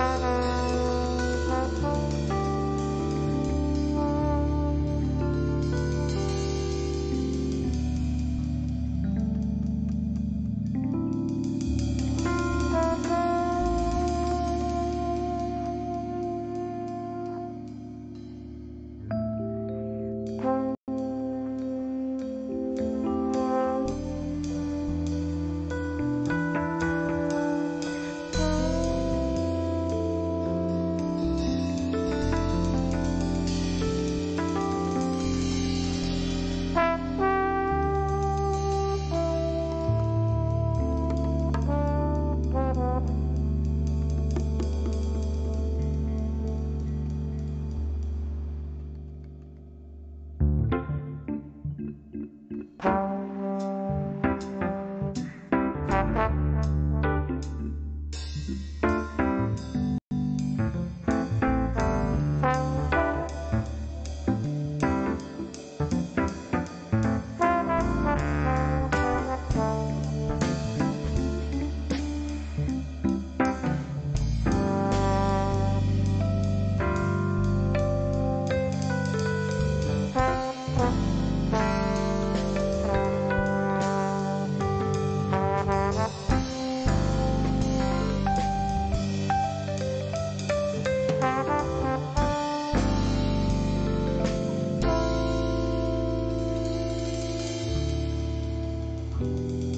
Thank you. you